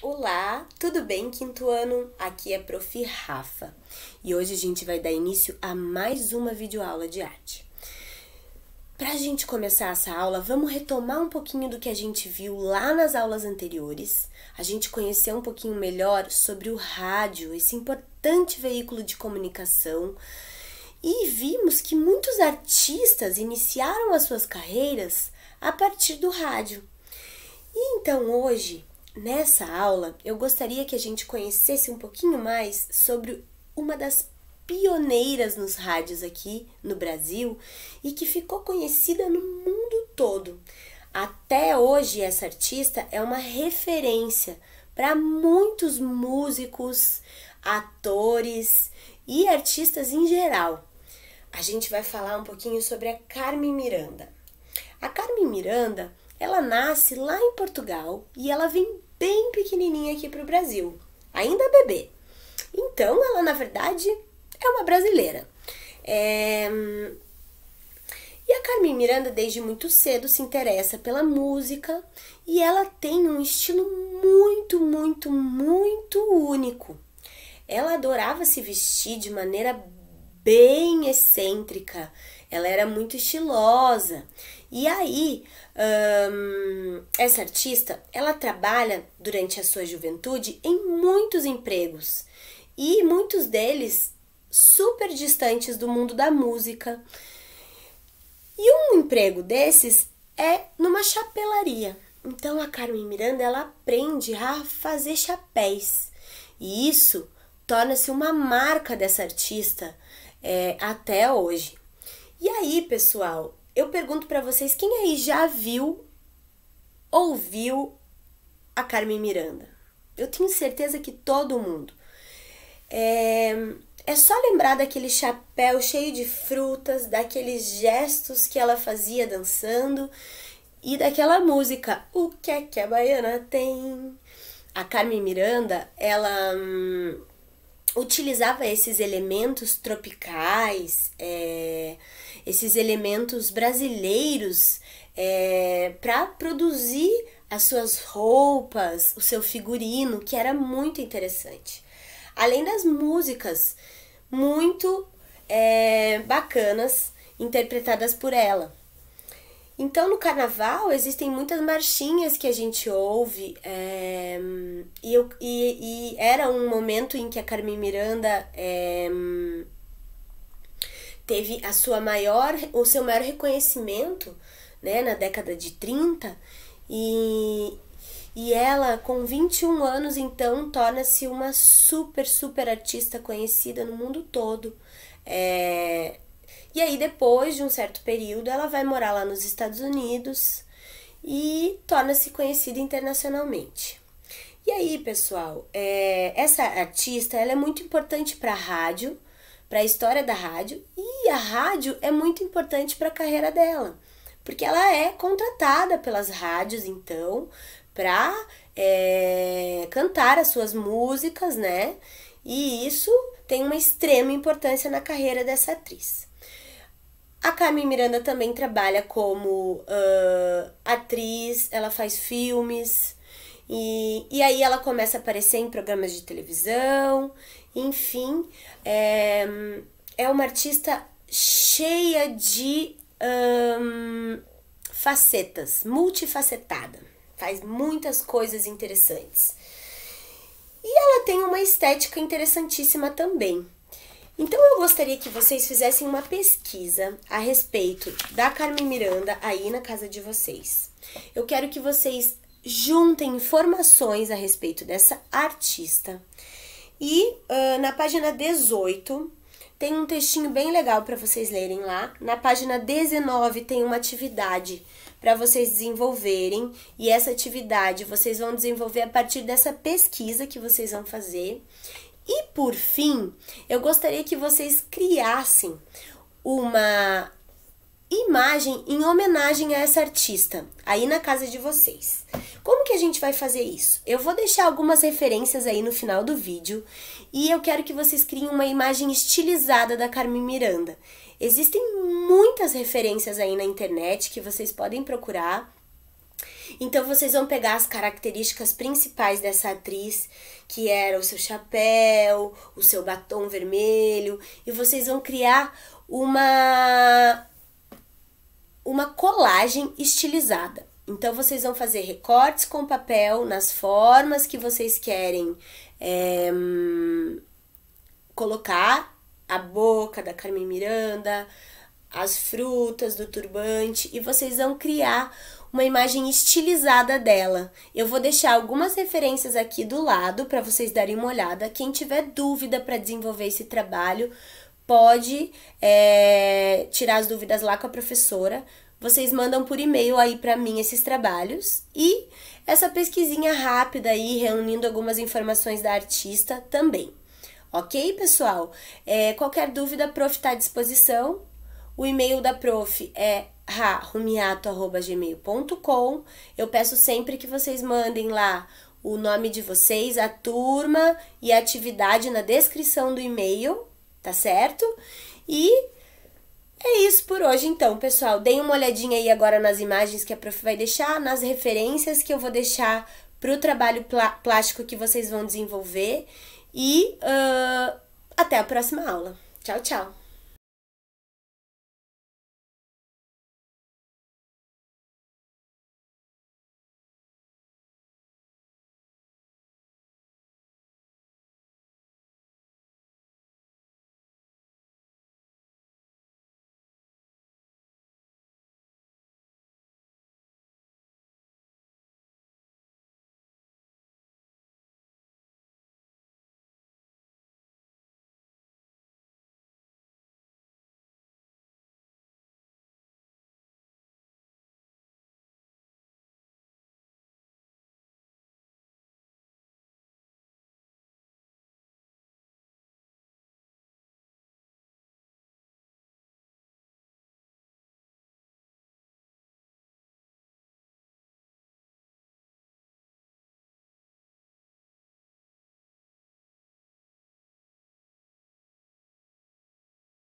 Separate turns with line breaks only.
Olá, tudo bem, quinto ano? Aqui é Prof. Rafa e hoje a gente vai dar início a mais uma videoaula de arte. Para a gente começar essa aula, vamos retomar um pouquinho do que a gente viu lá nas aulas anteriores, a gente conhecer um pouquinho melhor sobre o rádio, esse importante veículo de comunicação, e vimos que muitos artistas iniciaram as suas carreiras a partir do rádio. E então hoje, nessa aula, eu gostaria que a gente conhecesse um pouquinho mais sobre uma das pioneiras nos rádios aqui no Brasil e que ficou conhecida no mundo todo. Até hoje, essa artista é uma referência para muitos músicos, atores e artistas em geral. A gente vai falar um pouquinho sobre a Carmen Miranda. A Carmen Miranda, ela nasce lá em Portugal e ela vem bem pequenininha aqui para o Brasil, ainda bebê. Então, ela na verdade é uma brasileira. É... E a Carmen Miranda, desde muito cedo, se interessa pela música e ela tem um estilo muito, muito, muito único. Ela adorava se vestir de maneira bem excêntrica, ela era muito estilosa. E aí, hum, essa artista, ela trabalha durante a sua juventude em muitos empregos e muitos deles super distantes do mundo da música. E um emprego desses é numa chapelaria. Então a Carmen Miranda ela aprende a fazer chapéus. E isso torna-se uma marca dessa artista é, até hoje. E aí, pessoal, eu pergunto para vocês quem aí já viu, ouviu a Carmen Miranda? Eu tenho certeza que todo mundo. É, é só lembrar daquele chapéu cheio de frutas, daqueles gestos que ela fazia dançando e daquela música O que é que a baiana tem? A Carmen Miranda, ela hum, utilizava esses elementos tropicais, é, esses elementos brasileiros é, para produzir as suas roupas, o seu figurino, que era muito interessante. Além das músicas muito é, bacanas interpretadas por ela. Então, no carnaval, existem muitas marchinhas que a gente ouve, é, e, eu, e, e, era um momento em que a Carmen Miranda é, teve a sua maior, o seu maior reconhecimento né, na década de 30, e, e ela, com 21 anos, então, torna-se uma super, super artista conhecida no mundo todo. É, e aí, depois de um certo período, ela vai morar lá nos Estados Unidos e torna-se conhecida internacionalmente. E aí, pessoal, é, essa artista ela é muito importante para a rádio, para a história da rádio, e a rádio é muito importante para a carreira dela, porque ela é contratada pelas rádios, então, para é, cantar as suas músicas, né? E isso tem uma extrema importância na carreira dessa atriz. A Carmen Miranda também trabalha como uh, atriz, ela faz filmes, e, e aí ela começa a aparecer em programas de televisão, enfim, é, é uma artista cheia de um, facetas, multifacetada, faz muitas coisas interessantes. E ela tem uma estética interessantíssima também. Então eu gostaria que vocês fizessem uma pesquisa a respeito da Carmen Miranda aí na casa de vocês. Eu quero que vocês juntem informações a respeito dessa artista. E uh, na página 18 tem um textinho bem legal para vocês lerem lá. Na página 19 tem uma atividade para vocês desenvolverem, e essa atividade vocês vão desenvolver a partir dessa pesquisa que vocês vão fazer. E por fim, eu gostaria que vocês criassem uma imagem em homenagem a essa artista aí na casa de vocês. Como que a gente vai fazer isso? Eu vou deixar algumas referências aí no final do vídeo e eu quero que vocês criem uma imagem estilizada da Carmen Miranda. Existem muitas referências aí na internet que vocês podem procurar Então vocês vão pegar as características principais dessa atriz, que era o seu chapéu, o seu batom vermelho, e vocês vão criar uma uma colagem estilizada. Então vocês vão fazer recortes com papel nas formas que vocês querem é, colocar a boca da Carmen Miranda, as frutas do turbante e vocês vão criar uma imagem estilizada dela. Eu vou deixar algumas referências aqui do lado para vocês darem uma olhada. Quem tiver dúvida para desenvolver esse trabalho, pode é, tirar as dúvidas lá com a professora. Vocês mandam por e-mail aí para mim esses trabalhos e essa pesquisinha rápida aí, reunindo algumas informações da artista também. Ok, pessoal? É, qualquer dúvida, prof está à disposição. O e-mail da prof é rarumiato.gmail.com. Eu peço sempre que vocês mandem lá o nome de vocês, a turma e a atividade na descrição do e-mail, tá certo? E é isso por hoje então, pessoal. Deem uma olhadinha aí agora nas imagens que a prof vai deixar, nas referências que eu vou deixar para o trabalho plástico que vocês vão desenvolver. E uh, até a próxima aula. Tchau, tchau!